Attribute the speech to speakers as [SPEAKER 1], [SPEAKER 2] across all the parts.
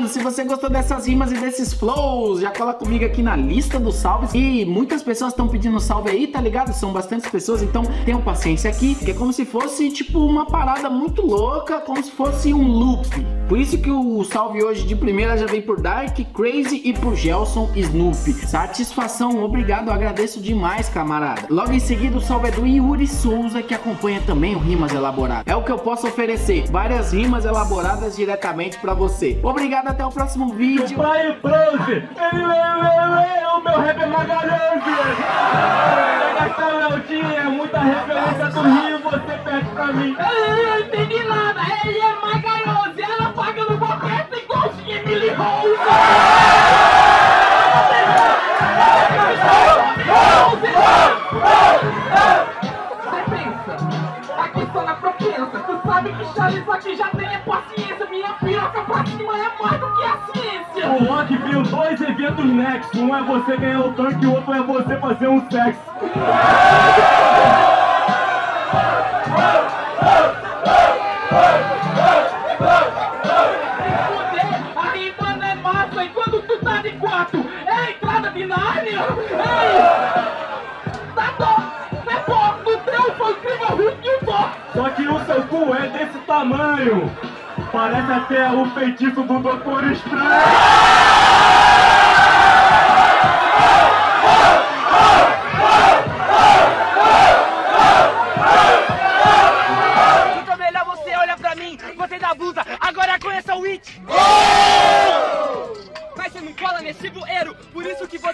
[SPEAKER 1] mano, se você gostou dessas rimas e desses flows, já cola comigo aqui na lista dos salves. E muitas pessoas estão pedindo salve aí, tá ligado? São bastantes pessoas, então tenham paciência aqui, que é como se fosse tipo uma parada muito louca, como se fosse um loop. Por isso que o salve hoje de primeira já vem por Dark, Crazy e por Gelson Snoop. Satisfação, obrigado, agradeço demais, camarada. Logo em seguida, o salve é do Yuri Souza, que acompanha também o Rimas Elaboradas. É o que eu posso oferecer, várias rimas elaboradas diretamente pra você. Obrigado, até o próximo vídeo.
[SPEAKER 2] Pai Bronze, ele o meu rap é Leotinha, é muita referência do Rio, você pede pra mim.
[SPEAKER 3] Eu não entendi nada, ele é magalhãoso,
[SPEAKER 2] um é você ganhar o tanque o outro é você fazer um sexo.
[SPEAKER 3] A rima é massa, e quando tu tá de quatro, é a entrada de Nárnia. Ei, tá bom, é pouco, do teu foi incrível, Hulk e o Thor.
[SPEAKER 2] Só que o seu cu é desse tamanho. Parece até o feitiço do Doutor Estranho.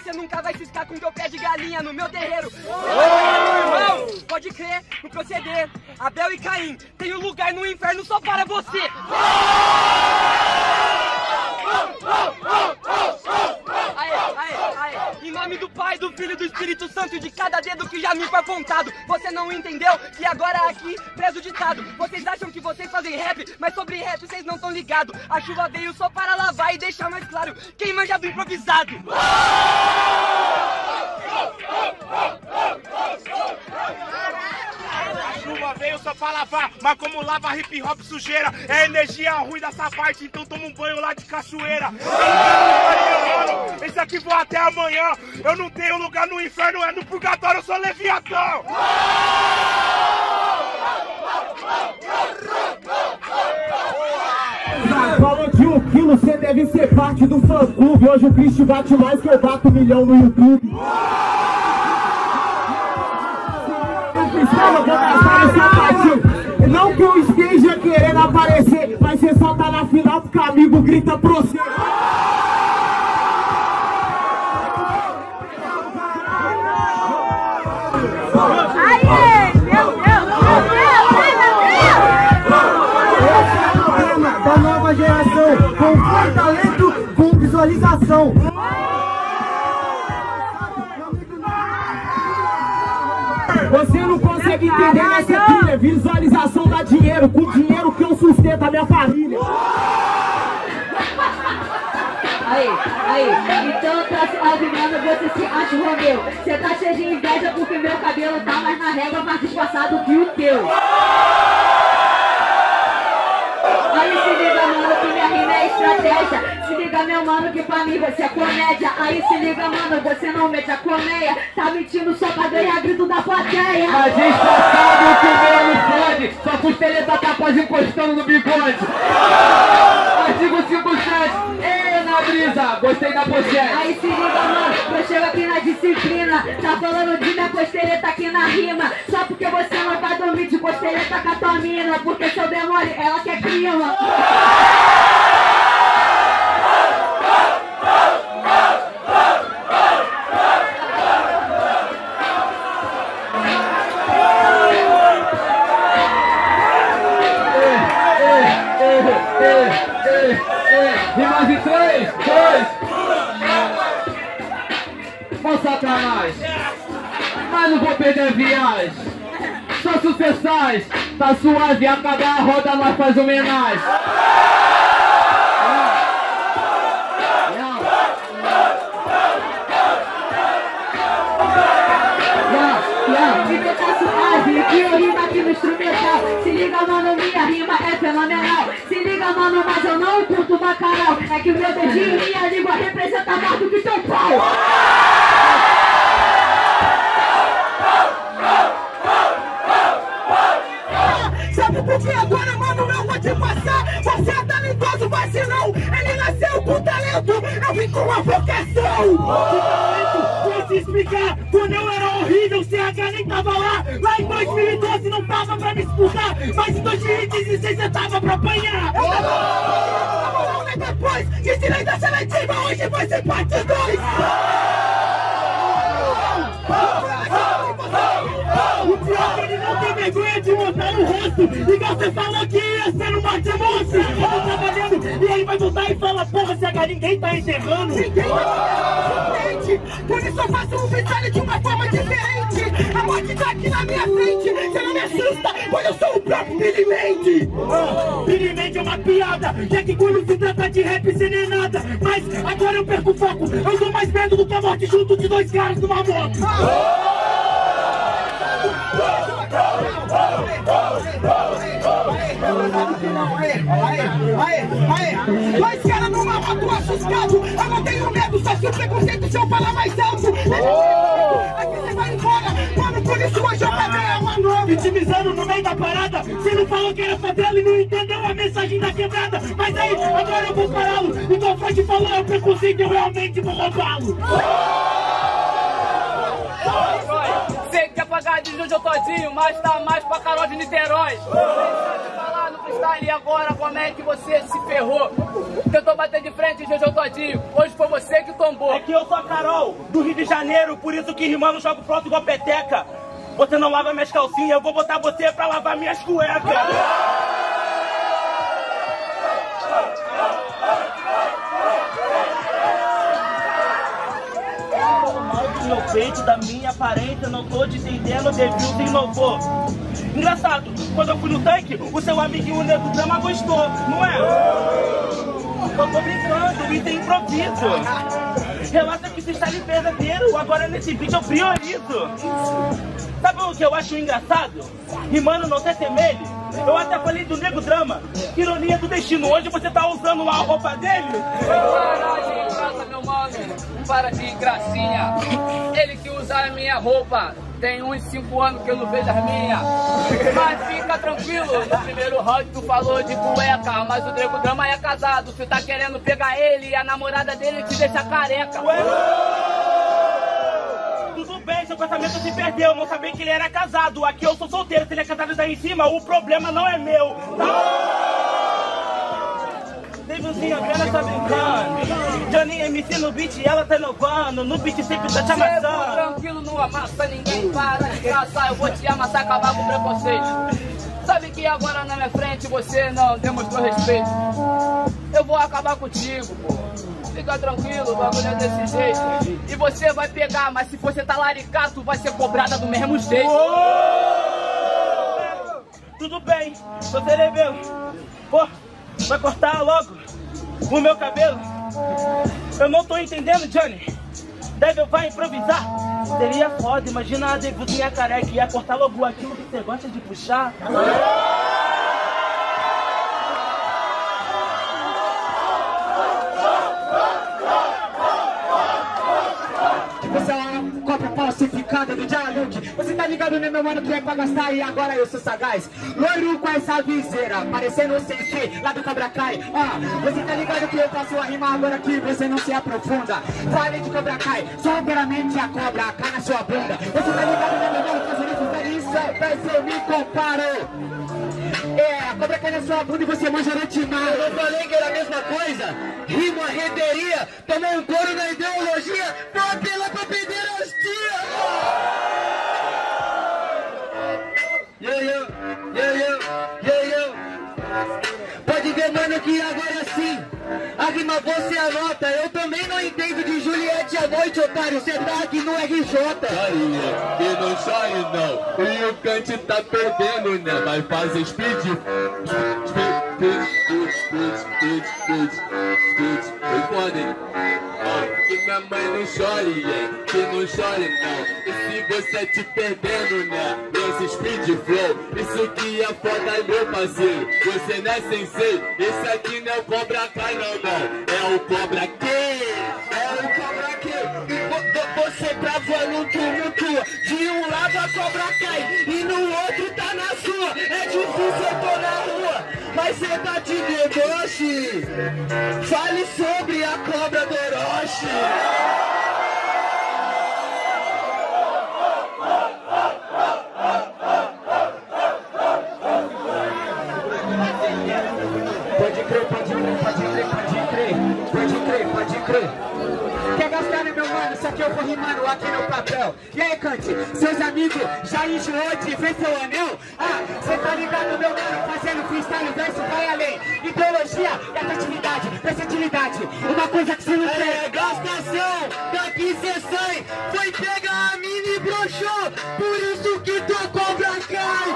[SPEAKER 4] Você nunca vai ciscar com teu pé de galinha no meu terreiro. Irmão, pode crer no proceder. Abel e Caim, tem um lugar no inferno só para você. Aê, aê, aê. Em nome do Pai, do Filho do Espírito Santo de cada dedo que já me foi apontado, você não entendeu que agora aqui preso ditado. Vocês acham que vocês fazem rap, mas sobre rap vocês não estão ligados. A chuva veio só para lavar e deixar mais claro quem manja do improvisado.
[SPEAKER 5] A chuva veio só pra lavar, mas como lava hip hop sujeira, é energia ruim dessa parte, então toma um banho lá de cachoeira. Esse aqui vou até amanhã. Eu não tenho lugar no inferno, é no purgatório, eu sou leviatão.
[SPEAKER 2] Falou de um quilo, cê deve ser parte do fã clube. Hoje o Cristo bate mais que eu bato um milhão no YouTube. No seu partido. Não que eu esteja querendo aparecer, mas você só tá na final porque amigo grita pra você. Consegue entender nessa trilha. Visualização dá dinheiro. Com dinheiro que eu sustento a minha família.
[SPEAKER 6] Aí, aí, então tá adivinhando, você se acha Romeu. Você tá cheio de inveja porque meu cabelo tá mais na régua, mais disfarçado que o teu. Aí se liga, mano, que minha rima é estratégia. Se liga, meu mano, que pra mim você é comédia. Aí se liga, mano, você não mete a colmeia. Tá mentindo só pra ganhar grito da plateia.
[SPEAKER 2] A gente só sabe o que o menos pode. Sua costeleta tá quase encostando no bigode. Artigo 57. Ei, na brisa, gostei da pochete.
[SPEAKER 6] Aí se liga, mano, eu chego aqui na disciplina. Tá falando de minha costeleta aqui na rima. Só porque você não vai dormir de costeleta com a tua mina. Porque seu demônio, ela quer clima.
[SPEAKER 2] Sacanagem. Mas não vou perder viagem. Só sucessais, tá suave, acabar a roda, nós faz homenagem.
[SPEAKER 6] Fica tá suave, que eu rimo aqui no instrumental. Se liga, mano, minha rima é fenomenal. Se liga, mano, mas eu não curto bacanal. É que o meu dedinho e minha língua representa mais do que teu pau.
[SPEAKER 3] Eu te passar? Você é talentoso, vacilão. Ele nasceu com talento, eu vim com a vocação. Vou te explicar, quando eu era horrível, o CH nem tava lá. Lá em 2012 não tava pra me expulsar, mas em 2016 você tava pra apanhar. Eu tava né, depois, ensinei da seletiva, hoje vai ser parte 2. Você falou que ia ser no Marte Moço. Eu tô trabalhando e aí vai voltar e fala: Porra, CH, ninguém tá enterrando. Ninguém tá enterrando. Por isso eu faço um freestyle de uma forma diferente. A morte tá aqui na minha frente. Você não me assusta, pois eu sou o próprio Billy Mandy. Ah, Billy Mandy é uma piada. Já que quando se trata de rap, você nem é nada. Mas agora eu perco o foco. Eu dou mais medo do que a morte junto de dois caras numa moto. Dois caras numa moto assustado Eu não tenho medo, só se o preconceito eu falar mais alto Aqui você vai embora, mano, por isso hoje eu peguei uma nova Vitimizando no meio da parada. Você não falou que era favela e não entendeu a mensagem da quebrada. Mas aí, agora eu vou pará-lo. Igual o Freud falou, é o preconceito, eu realmente vou roubá-lo.
[SPEAKER 7] Sei que é pagar de Jojo Todinho, mas tá mais pra Carol de Niterói. Deixa eu falar no freestyle e agora como é que você se ferrou? Tentou bater de frente, Jojo Todinho. Hoje foi você que tombou.
[SPEAKER 3] É que eu sou a Carol, do Rio de Janeiro, por isso que rimando jogo pronto igual peteca. Você não lava minhas calcinhas, eu vou botar você pra lavar minhas cuecas. Mal do meu peito, da minha aparência, não tô te entendendo, Devil's inovou. Engraçado, quando eu fui no tanque, o seu amiguinho Nego Drama gostou, não é? Eu tô brincando, isso é improviso. Relaxa que freestyle verdadeiro, agora nesse vídeo eu priorizo. Sabe o que eu acho engraçado? Rimando não ter semelho. Eu até falei do nego drama. Ironia do destino. Hoje você tá usando a roupa dele?
[SPEAKER 7] Para de graça, meu mano. Para de gracinha. Ele que usa a minha roupa. Tem uns 5 anos que eu não vejo as minhas. Mas fica tranquilo. No primeiro round tu falou de cueca. Mas o Nego Drama é casado. Você tá querendo pegar ele e a namorada dele te deixa careca.
[SPEAKER 3] Tudo bem, seu pensamento se perdeu. Não sabia que ele era casado. Aqui eu sou solteiro. Se ele é casado daí em cima, o problema não é meu. Tá? Davidzinho apenas tá brincando. Johnny MC no beat, ela tá inovando. No beat sempre tá te amassando.
[SPEAKER 7] Amassa ninguém para de caçar. Eu vou te amassar, acabar com o preconceito. Sabe que agora na minha frente você não demonstrou respeito. Eu vou acabar contigo, pô. Fica tranquilo, o bagulho é desse jeito. E você vai pegar, mas se você talaricar, tu vai ser cobrada do mesmo jeito.
[SPEAKER 3] Tudo bem, sou cerebelo. Pô, vai cortar logo o meu cabelo? Eu não tô entendendo, Johnny. Devil vai improvisar? Seria foda, imagina a Devilzinha careca ia cortar logo aquilo que você gosta de puxar.
[SPEAKER 8] Você é uma cópia Você tá ligado, né, meu mano, que é pra gastar E agora eu sou sagaz Loiro com essa viseira Parecendo o sensei lá do Cobra Kai Ah, você tá ligado que eu faço a rima agora que você não se aprofunda Fale de Cobra Kai, só a cobra cai na sua bunda Você tá ligado, né, meu mano, fazendo isso daí Só eu me comparo é, a cobra cai na sua bunda e você manja rotimar. Eu não falei que era a mesma coisa. Rima, reveria, tomou um couro na ideologia, não apela pra pederastia. Yo, yo, yo, yo. Pode ver, mano, que agora sim a rima você anota. Eu também não entendo de Juliette à noite, otário. Você tá aqui no RJ.
[SPEAKER 9] Carinha, e não sai não. E o Kant tá perdendo, né? Vai fazer speed. Speed, speed, speed, speed, speed, speed. Foi minha mãe não chore, hein? Que não chore não. E se você te perdendo, né? Nesse speed flow, isso que é foda, meu parceiro. Você não é sensei, esse aqui não é o Cobra Kai, não, não. É o Cobra Kai.
[SPEAKER 10] É você travou no tumulto De um lado a cobra cai e no outro tá na sua É difícil, mas cê tá de deboche Fale sobre a cobra do Orochi Pode crer, pode crer, pode crer, pode crer Pode crer, pode crer Quer gastar, né, meu mano? Isso aqui eu vou rimando aqui no papel. E aí, Cante, seus amigos já enjoou de ver seu anel? Vai além. Ideologia e atratividade, versatilidade. Uma coisa que cê não tem. É, gastação, daqui cê sai. Foi pegar a mina e broxou. Por isso que tua cobra cai.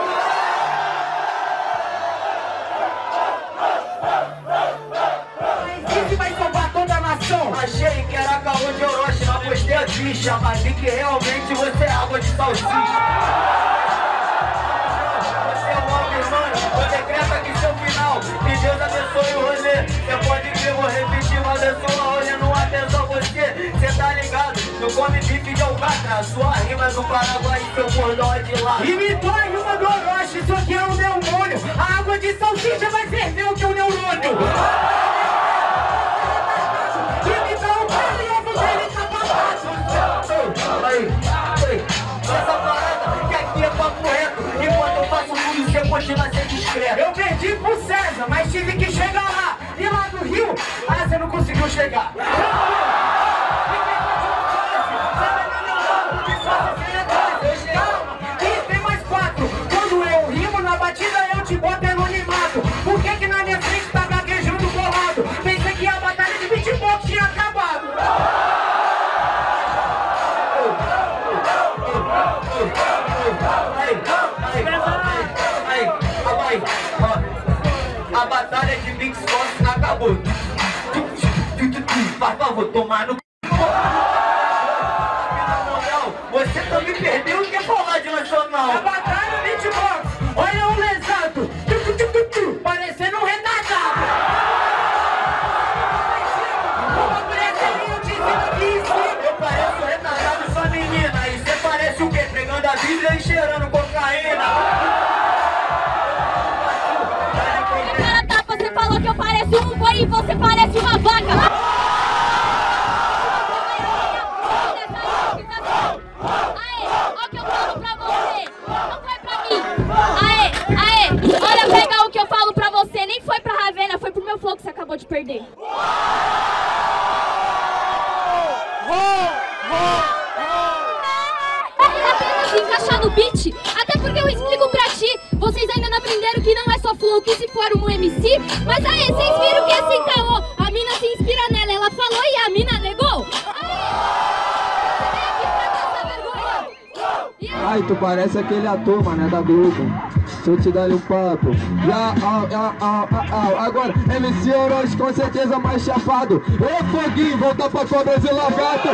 [SPEAKER 10] Esse vai salvar toda a nação. Achei que era caô de Orochi, não postei a ficha, mas vi que realmente você é água de salsicha. Sua rima do Paraguai e seu cordão é de lá. Imitou a rima do Orochi, isso aqui é um neurônio. A água de salsicha vai ferver o teu neurônio. Imitar o cara e eu vou ver ele tá. Aí, aí, essa parada que aqui é papo reto. Enquanto eu faço tudo, você continua sendo discreto. Eu perdi pro César, mas tive que chegar lá. E lá do Rio, ah, você não conseguiu chegar. A batalha de Mix Box acabou. Por favor, tomar no Você também perdeu e quer falar de nacional. Bíblia e cheirando cocaína.
[SPEAKER 11] Cara, tá, você falou que eu pareço um boi e você parece uma vaca. Aê, olha o que eu falo pra você. Não foi pra mim. Aê, aê, olha, pega o que eu falo pra você. Nem foi pra Ravena, foi pro meu flow que você acabou de perder. É apenas encaixar no beat, até porque eu explico pra ti. Vocês ainda não aprenderam que não é só flow que se for um MC. Mas aí, vocês viram que é sem caô. A mina se inspira nela, ela falou e a mina negou.
[SPEAKER 12] Ai, tu parece aquele ator, mané, da Globo. Deixa eu te dar um papo. Ah, ah, ah, ah, ah. Agora, MC Orochi com certeza mais chapado. Ô, Foguinho, volta pra cobras e lagarto.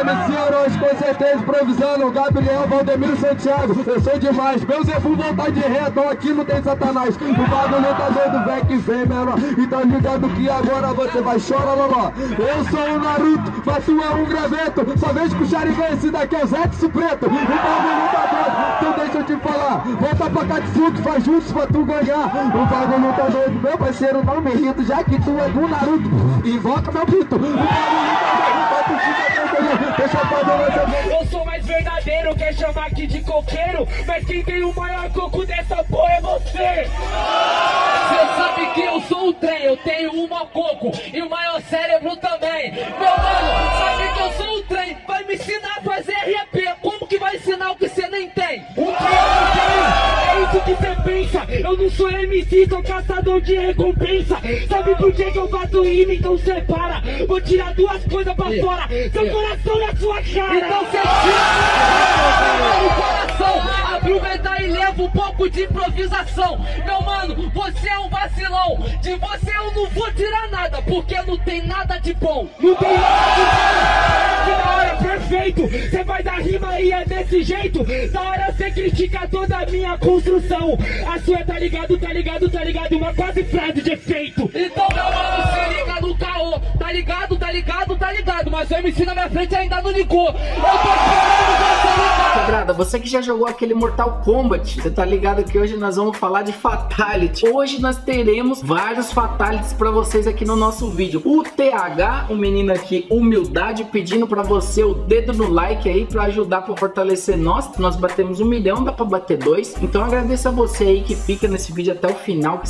[SPEAKER 12] MC Orochi com certeza improvisando. Gabriel, Valdemiro, Santiago. Eu sou demais. Meu Zebu voltar de reto, aqui não tem satanás. O bagulho tá doido, vem que vem, menor. Então ligado que agora você vai chorar, loló. Eu sou o Naruto, mas tu é um graveto. Só vejo com o Sharingan, esse daqui é o Zetsu Preto. O bagulho tá doido, então deixa eu te falar. Volta pra Katsuki, faz juntos pra tu ganhar. O bagulho tá doido, meu parceiro, não me irrito, já que tu é do Naruto. Invoca meu pito. O bagulho tá doido, mas tu fica tranquilo. Deixa eu
[SPEAKER 13] sou mais verdadeiro, quer chamar aqui de coqueiro? Mas quem tem o maior coco dessa porra é você! Você sabe que eu sou o trem, eu tenho uma coco E o maior cérebro também. Meu mano, sabe que eu sou o trem? Vai me ensinar a fazer RP Como que vai ensinar o que você nem tem? O que eu não tenho, é isso que você Eu não sou MC, sou caçador de recompensa Sabe por que que eu faço rima? Então separa Vou tirar duas coisas pra fora Seu coração na sua cara Então você tira o coração A aproveitar e levo um pouco de improvisação. Meu mano, você é um vacilão. De você eu não vou tirar nada, porque não tem nada de bom.
[SPEAKER 14] Não tem nada de bom. Que da hora, perfeito. Você vai dar rima e é desse jeito. Da hora você critica toda a minha construção. A sua tá ligado, tá ligado, tá ligado. Uma quase frase de efeito.
[SPEAKER 13] Então, meu mano, se liga no caô. Tá ligado, tá ligado, tá ligado. Mas o MC na minha frente ainda não ligou. Eu tô esperando
[SPEAKER 1] Quebrada, você que já jogou aquele Mortal Kombat, você tá ligado que hoje nós vamos falar de Fatality. Hoje nós teremos vários Fatalities pra vocês aqui no nosso vídeo. O TH, o menino aqui, humildade, pedindo pra você o dedo no like aí pra ajudar pra fortalecer nós. Nós batemos um milhão, dá pra bater dois. Então agradeço a você aí que fica nesse vídeo até o final.